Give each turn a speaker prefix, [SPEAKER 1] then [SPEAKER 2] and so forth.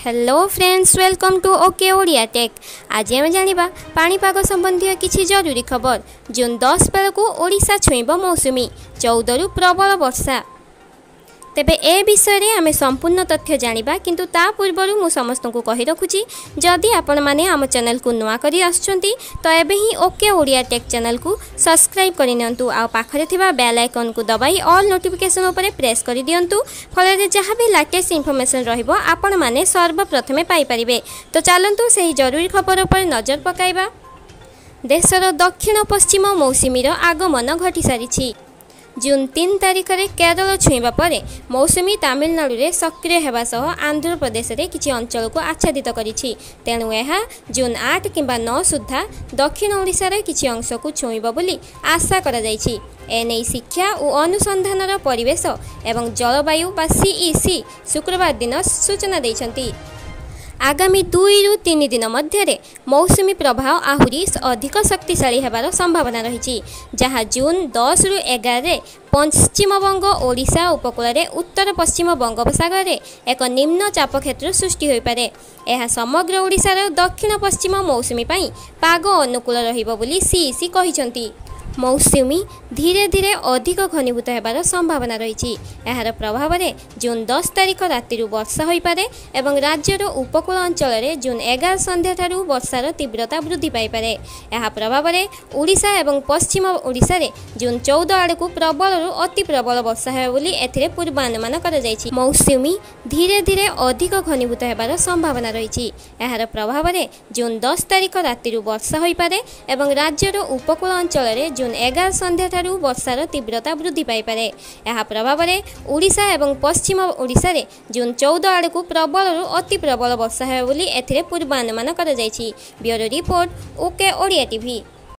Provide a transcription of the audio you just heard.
[SPEAKER 1] Hello friends welcome to okay Odia tech ଆଜି ଆମେ ଜାଣିବା ପାଣିପାଗ ସମ୍ବନ୍ଧୀୟ କିଛି ଜରୁରୀ ଖବର ଜୁନ୍ ଦଶ ବେଳକୁ ଓଡ଼ିଶା ଛୁଇଁବ ମୌସୁମୀ ଚଉଦରୁ ପ୍ରବଳ ବର୍ଷା। ତେବେ ଏ ବିଷୟରେ ଆମେ ସମ୍ପୂର୍ଣ୍ଣ ତଥ୍ୟ ଜାଣିବା କିନ୍ତୁ ତା ପୂର୍ବରୁ ମୁଁ ସମସ୍ତଙ୍କୁ କହି ରଖୁଛି ଯଦି ଆପଣମାନେ ଆମ ଚ୍ୟାନେଲକୁ ନୂଆ କରି ଆସୁଛନ୍ତି ତ ଏବେ ହିଁ ଓକେ ଓଡ଼ିଆ ଟେକ୍ ଚ୍ୟାନେଲକୁ ସବସ୍କ୍ରାଇବ୍ କରିନିଅନ୍ତୁ ଆଉ ପାଖରେ ଥିବା ବେଲ୍ ଆଇକନ୍କୁ ଦବାଇ ଅଲ୍ ନୋଟିଫିକେସନ୍ ଉପରେ ପ୍ରେସ୍ କରିଦିଅନ୍ତୁ ଫଳରେ ଯାହା ବି ଲାଟେଷ୍ଟ ଇନଫର୍ମେସନ୍ ରହିବ ଆପଣମାନେ ସର୍ବପ୍ରଥମେ ପାଇପାରିବେ। ତ ଚାଲନ୍ତୁ ସେହି ଜରୁରୀ ଖବର ଉପରେ ନଜର ପକାଇବା। ଦେଶର ଦକ୍ଷିଣ ପଶ୍ଚିମ ମୌସୁମୀର ଆଗମନ ଘଟିସାରିଛି। ଜୁନ୍ ତିନି ତାରିଖରେ କେରଳ ଛୁଇଁବା ପରେ ମୌସୁମୀ ତାମିଲନାଡୁରେ ସକ୍ରିୟ ହେବା ସହ ଆନ୍ଧ୍ରପ୍ରଦେଶରେ କିଛି ଅଞ୍ଚଳକୁ ଆଚ୍ଛାଦିତ କରିଛି। ତେଣୁ ଏହା ଜୁନ୍ ଆଠ କିମ୍ବା ନଅ ସୁଦ୍ଧା ଦକ୍ଷିଣ ଓଡ଼ିଶାର କିଛି ଅଂଶକୁ ଛୁଇଁବ ବୋଲି ଆଶା କରାଯାଇଛି। ଏନେଇ ଶିକ୍ଷା ଓ ଅନୁସନ୍ଧାନର ପରିବେଶ ଏବଂ ଜଳବାୟୁ ବା ସିଇସି ଶୁକ୍ରବାର ଦିନ ସୂଚନା ଦେଇଛନ୍ତି। ଆଗାମୀ ଦୁଇରୁ ତିନି ଦିନ ମଧ୍ୟରେ ମୌସୁମୀ ପ୍ରବାହ ଆହୁରି ଅଧିକ ଶକ୍ତିଶାଳୀ ହେବାର ସମ୍ଭାବନା ରହିଛି ଯାହା ଜୁନ୍ ଦଶରୁ ଏଗାରରେ ପଶ୍ଚିମବଙ୍ଗ ଓଡ଼ିଶା ଉପକୂଳରେ ଉତ୍ତର ପଶ୍ଚିମ ବଙ୍ଗୋପସାଗରରେ ଏକ ନିମ୍ନ ଚାପ କ୍ଷେତ୍ର ସୃଷ୍ଟି ହୋଇପାରେ। ଏହା ସମଗ୍ର ଓଡ଼ିଶାର ଦକ୍ଷିଣ ପଶ୍ଚିମ ମୌସୁମୀ ପାଇଁ ପାଗ ଅନୁକୂଳ ରହିବ ବୋଲି ସିଇସି କହିଛନ୍ତି। ମୌସୁମୀ ଧୀରେ ଧୀରେ ଅଧିକ ଘନୀଭୂତ ହେବାର ସମ୍ଭାବନା ରହିଛି ଏହାର ପ୍ରଭାବରେ ଜୁନ୍ ଦଶ ତାରିଖ ରାତିରୁ ବର୍ଷା ହୋଇପାରେ ଏବଂ ରାଜ୍ୟର ଉପକୂଳ ଅଞ୍ଚଳରେ ଜୁନ୍ ଏଗାର ସନ୍ଧ୍ୟାଠାରୁ ବର୍ଷାର ତୀବ୍ରତା ବୃଦ୍ଧି ପାଇପାରେ ଏହା ପ୍ରଭାବରେ ଓଡ଼ିଶା ଏବଂ ପଶ୍ଚିମ ଓଡ଼ିଶାରେ ଜୁନ୍ ଚଉଦ ଆଡ଼କୁ ପ୍ରବଳରୁ ଅତି ପ୍ରବଳ ବର୍ଷା ହେବ ବୋଲି ଏଥିରେ ପୂର୍ବାନୁମାନ କରାଯାଇଛି ମୌସୁମୀ ଧୀରେ ଧୀରେ ଅଧିକ ଘନୀଭୂତ ହେବାର ସମ୍ଭାବନା ରହିଛି ଏହାର ପ୍ରଭାବରେ ଜୁନ୍ ଦଶ ତାରିଖ ରାତିରୁ ବର୍ଷା ହୋଇପାରେ ଏବଂ ରାଜ୍ୟର ଉପକୂଳ ଅଞ୍ଚଳରେ ଜୁନ୍ ଜୁନ୍ ଏଗାର ସନ୍ଧ୍ୟାଠାରୁ ବର୍ଷାର ତୀବ୍ରତା ବୃଦ୍ଧି ପାଇପାରେ। ଏହା ପ୍ରଭାବରେ ଓଡ଼ିଶା ଏବଂ ପଶ୍ଚିମ ଓଡ଼ିଶାରେ ଜୁନ୍ ଚଉଦ ଆଡ଼କୁ ପ୍ରବଳରୁ ଅତି ପ୍ରବଳ ବର୍ଷା ହେବ ବୋଲି ଏଥିରେ ପୂର୍ବାନୁମାନ କରାଯାଇଛି। Bureau report okay Odia TV.